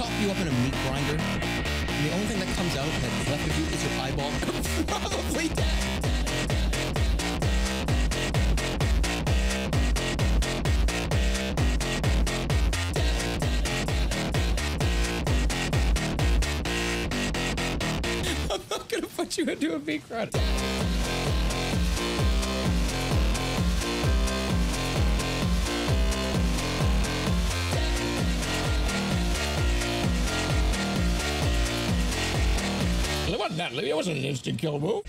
chop you up in a meat grinder, and the only thing that comes out that's left of you is your eyeball, probably dead. I'm not gonna put you into a meat grinder. Wasn't that. It wasn't an instant kill move.